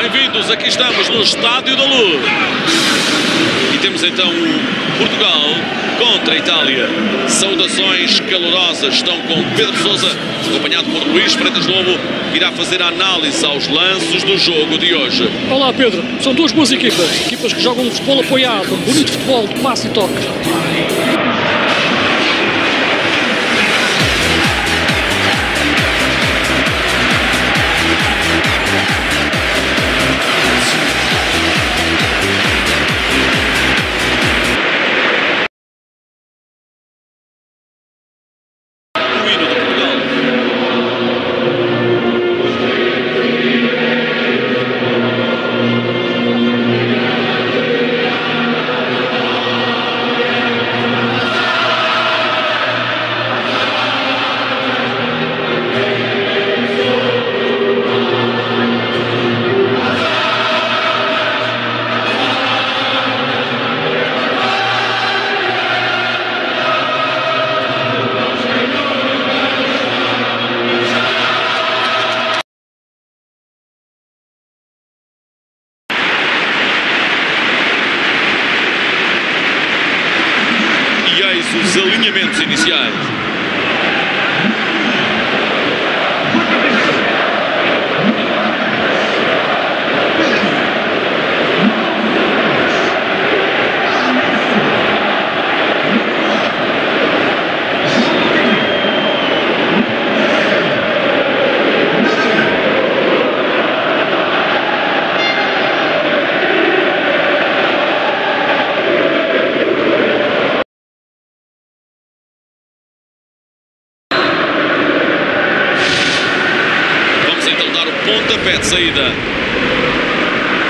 Bem-vindos, aqui estamos no Estádio da Luz. E temos então Portugal contra a Itália. Saudações calorosas estão com Pedro Sousa, acompanhado por Luís Freitas Lobo, que irá fazer a análise aos lances do jogo de hoje. Olá Pedro, são duas boas equipas, equipas que jogam futebol apoiado, bonito futebol de passe e toque.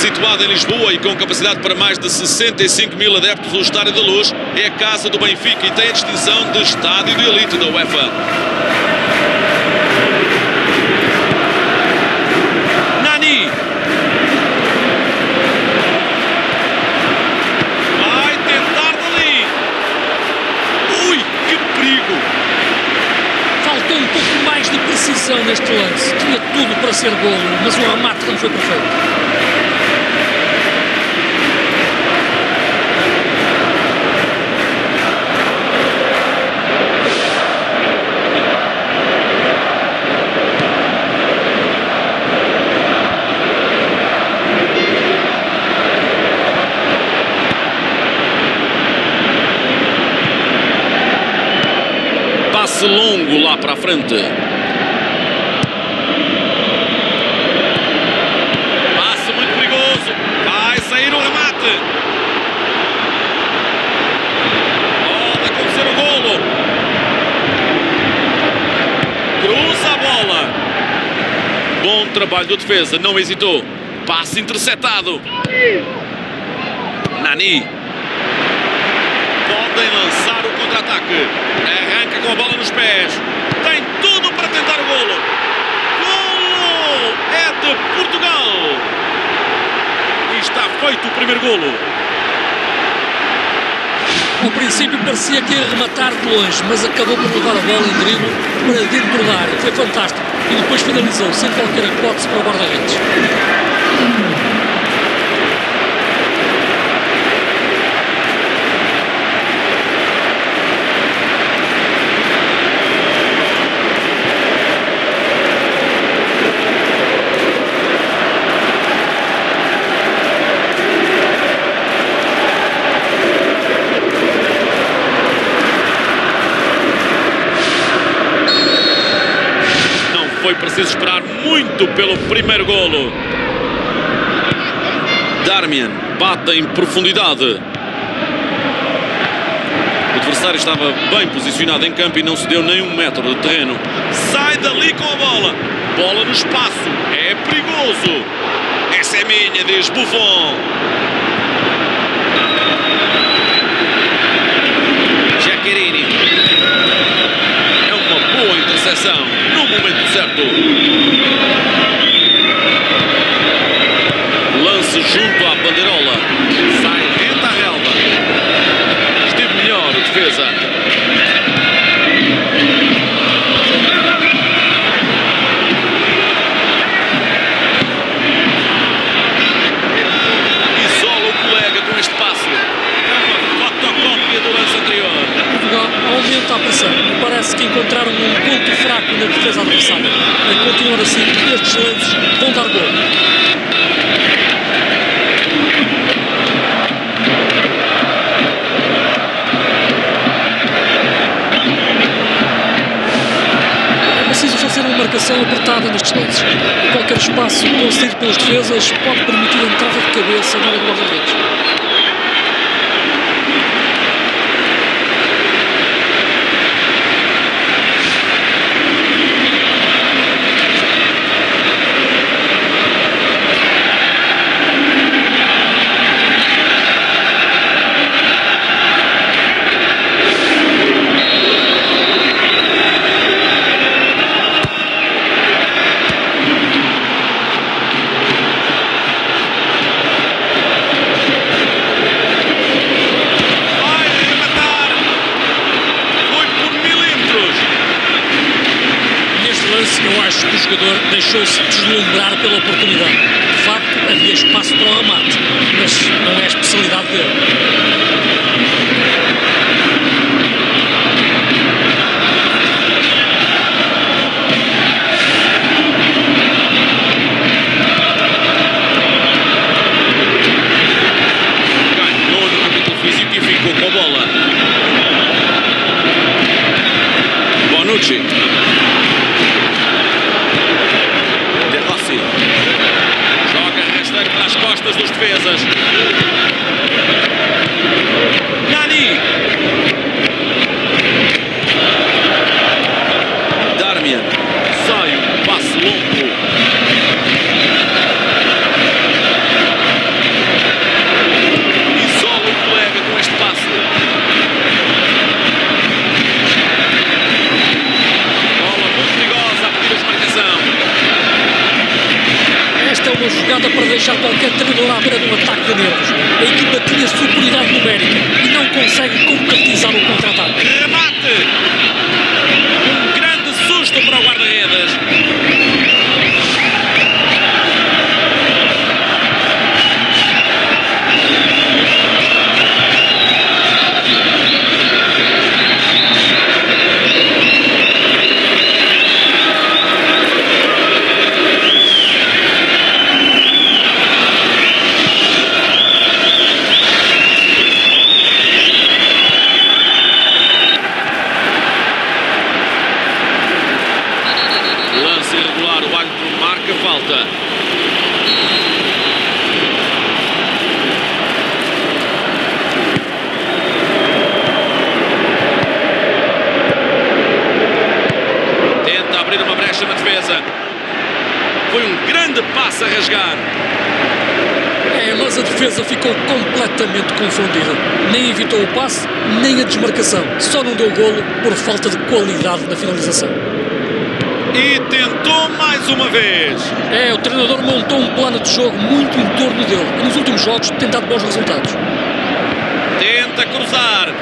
Situado em Lisboa e com capacidade para mais de 65 mil adeptos, o Estádio da Luz é a casa do Benfica e tem a distinção de Estádio de Elite da UEFA. Nani. Vai tentar dali. Ui, que perigo. Faltou um pouco mais de precisão neste lance, tinha tudo para ser golo, mas o remate não foi perfeito. Passe longo lá para a frente. Muito perigoso. Vai sair o remate. Pode acontecer o golo. Cruza a bola. Bom trabalho do defesa. Não hesitou. Passe interceptado. Nani. Podem lançar o contra-ataque. Arranca com a bola nos pés. Tem tudo para tentar o golo. Golo! É de Portugal. E está feito o primeiro golo. Ao princípio parecia que ia rematar de longe, mas acabou por levar a bola em drible para dentro da área, foi fantástico. E depois finalizou sem qualquer hipótese para o guarda-redes. Não foi preciso esperar muito pelo primeiro golo. Darmian bate em profundidade. O adversário estava bem posicionado em campo e não se deu nem um metro de terreno. Sai dali com a bola. Bola no espaço. É perigoso. Essa é minha, diz Buffon. Giaccherini. Boa interseção no momento certo. Lance junto à bandeirola. marcação apertada nestes lances. Qualquer espaço concedido pelas defesas pode permitir a entrada de cabeça na área de guarda-redes. Jogador deixou-se deslumbrar pela oportunidade. De facto, havia espaço para o remate, mas não é a especialidade dele. Ganhou no capítulo físico e ficou com a bola. Bonucci. De Rossi. Joga rasteiro para as costas dos defesas. Nani. Darmian. Sai um passe longo. Isola o colega com este passe. Bola muito perigosa a pedir a marcação. Esta jogada para deixar qualquer treinador à beira de um ataque de nervos. A equipa tinha superioridade numérica e não consegue concretizar o contra-ataque. Remate! Um grande susto para o guarda-redes. Lance irregular, o árbitro marca falta. Tenta abrir uma brecha na defesa. Foi um grande passe a rasgar. É, mas a defesa ficou completamente confundida. Nem evitou o passe, nem a desmarcação. Só não deu golo por falta de qualidade na finalização. E tentou mais uma vez. É, o treinador montou um plano de jogo muito em torno dele e nos últimos jogos tem dado bons resultados. Tenta cruzar.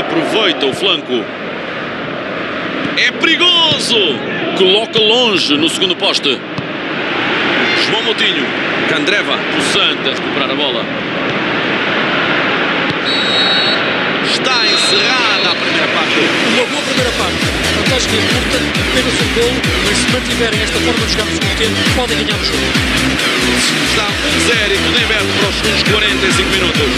Aproveita o flanco. É perigoso. Coloca longe no segundo poste. João Moutinho. Candreva. Possante a recuperar a bola. Está encerrada a primeira parte. Uma boa primeira parte. Vantagem é curta, apenas um golo, mas se mantiverem esta forma de jogar no segundo tempo, podem ganhar o jogo. Está 1-0 e tudo em aberto para os segundos 45 minutos.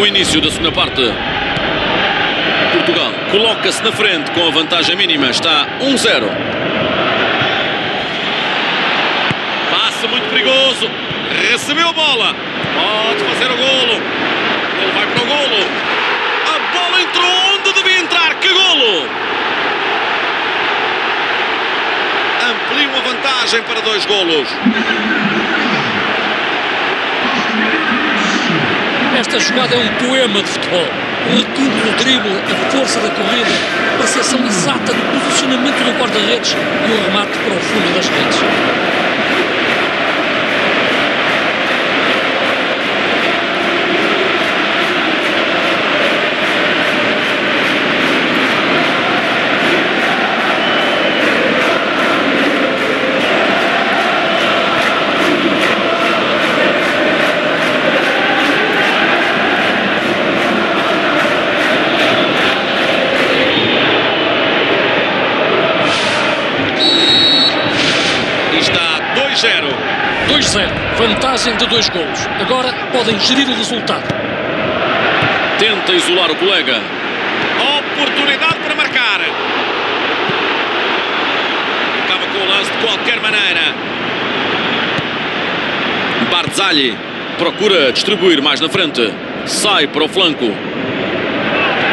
O início da segunda parte. Portugal coloca-se na frente com a vantagem mínima. Está 1-0. Passe muito perigoso. Recebeu a bola. Pode fazer o golo. Ele vai para o golo. A bola entrou onde devia entrar. Que golo! Amplia uma vantagem para dois golos. Esta jogada é um poema de futebol. O requinte do drible, a força da corrida, a percepção exata do posicionamento do guarda-redes e o remate para o fundo das redes. E está 2-0. 2-0. Vantagem de dois golos. Agora podem gerir o resultado. Tenta isolar o colega. Oportunidade para marcar. Acaba com o lance de qualquer maneira. Barzagli procura distribuir mais na frente. Sai para o flanco.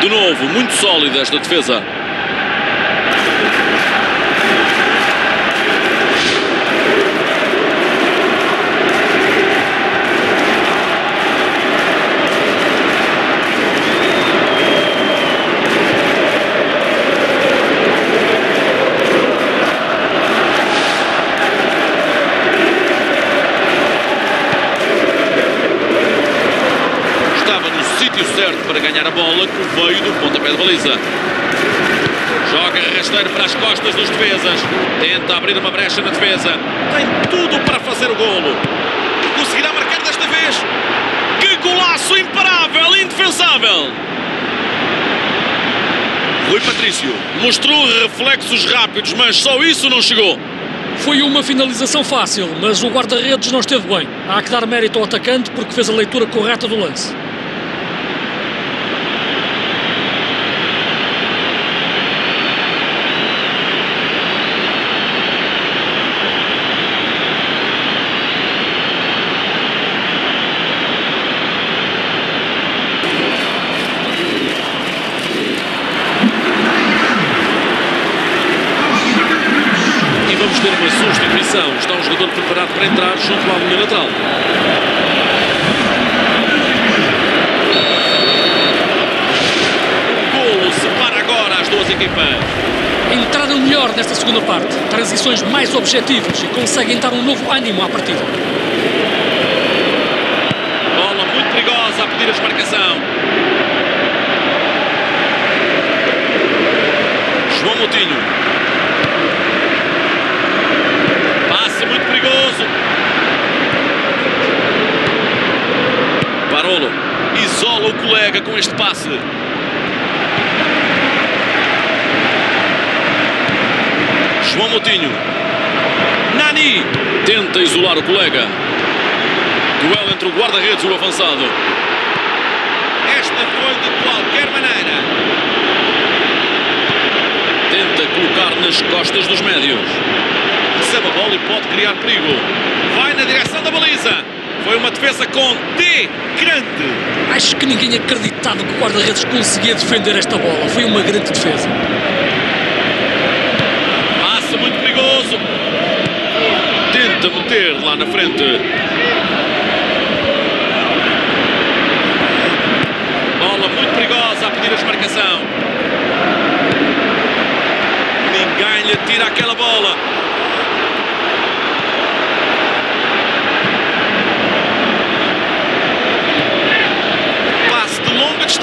De novo, muito sólida esta defesa. para ganhar a bola que veio do pontapé de baliza. Joga rasteiro para as costas dos defesas. Tenta abrir uma brecha na defesa. Tem tudo para fazer o golo. Conseguirá marcar desta vez. Que golaço imparável, indefensável. Rui Patrício mostrou reflexos rápidos, mas só isso não chegou. Foi uma finalização fácil, mas o guarda-redes não esteve bem. Há que dar mérito ao atacante porque fez a leitura correta do lance. Está um jogador preparado para entrar junto à linha lateral. Golo separa agora as duas equipas. Entraram melhor nesta segunda parte. Transições mais objetivas e conseguem dar um novo ânimo à partida. Bola muito perigosa a pedir a desmarcação. João Moutinho. perigoso. Barolo isola o colega com este passe. João Moutinho. Nani tenta isolar o colega. Duelo entre o guarda-redes e o avançado. Esta foi de qualquer maneira. Tenta colocar nas costas dos médios recebe a bola e pode criar perigo. Vai na direção da baliza. Foi uma defesa com D grande. Acho que ninguém acreditava que o guarda-redes conseguia defender esta bola. Foi uma grande defesa. Passa muito perigoso. Tenta meter lá na frente. Bola muito perigosa a pedir a desmarcação. Ninguém lhe tira aquela bola.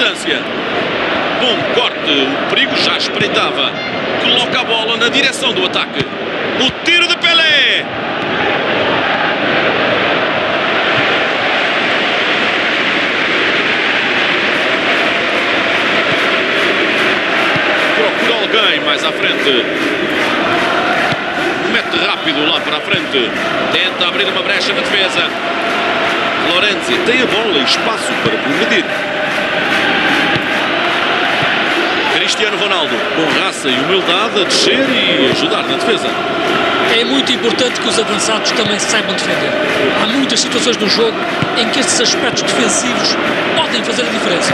Distância. Bom corte, o perigo já espreitava. Coloca a bola na direção do ataque. O tiro de Pelé. Procura alguém mais à frente. Mete rápido lá para a frente. Tenta abrir uma brecha na defesa. Lorenzi tem a bola e espaço para progredir. Cristiano Ronaldo, com raça e humildade, a descer e ajudar na defesa. É muito importante que os avançados também saibam defender. Há muitas situações no jogo em que estes aspectos defensivos podem fazer a diferença.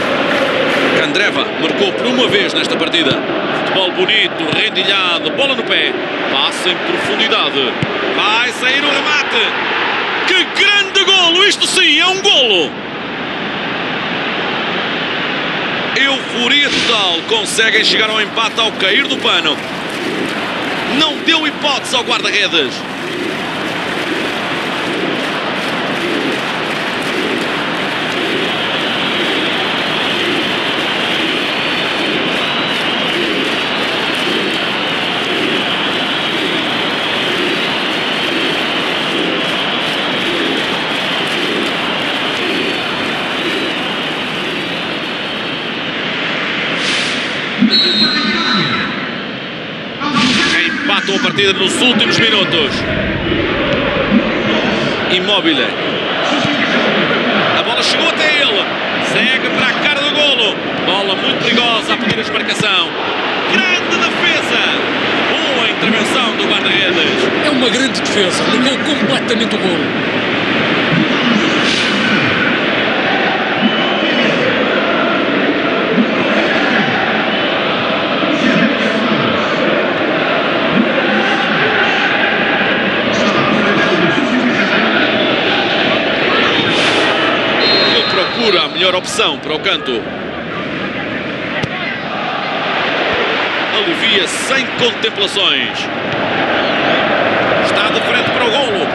Candreva marcou por uma vez nesta partida. Futebol bonito, rendilhado, bola no pé. Passa em profundidade. Vai sair o remate. Que grande golo! Isto sim é um golo! Euforia total. Conseguem chegar ao empate ao cair do pano. Não deu hipótese ao guarda-redes. Empatou a partida nos últimos minutos. Imóvel. A bola chegou até ele. Segue para a cara do golo. Bola muito perigosa a pedir a desmarcação. Grande defesa. Boa intervenção do guarda-redes. É uma grande defesa. Negou completamente o golo. Ele procura a melhor opção para o canto. Alivia sem contemplações. Está de frente para o golo.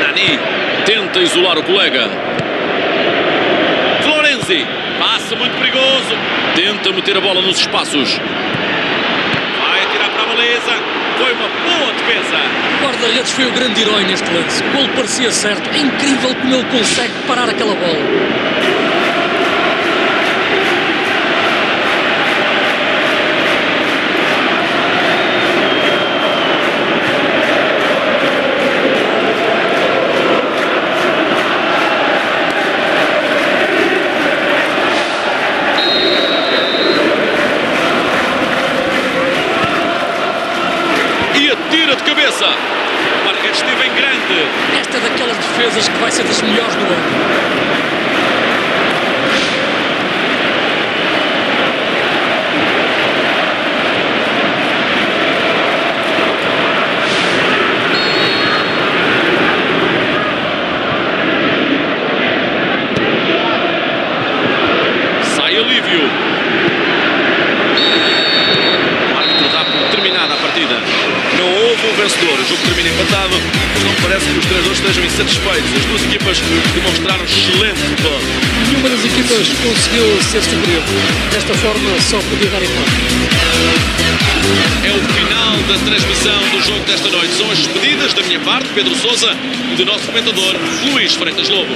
Nani tenta isolar o colega. Florenzi passa muito perigoso. Tenta meter a bola nos espaços. Vai atirar para a beleza. Foi uma boa defesa. O guarda-redes foi o grande herói neste lance. O golo parecia certo. É incrível como ele consegue parar aquela bola. e atira de cabeça. O guarda-redes esteve em grande. Esta é daquelas defesas que vai ser das melhores do ano. Alívio. O árbitro dá por terminada a partida. Não houve um vencedor. O jogo termina empatado, mas não parece que os treinadores estejam insatisfeitos. As duas equipas demonstraram excelente futebol. Nenhuma das equipas conseguiu ser superior. Desta forma, só podia dar empate. É o final da transmissão do jogo desta noite. São as despedidas da minha parte, Pedro Sousa, e do nosso comentador, Luís Freitas Lobo.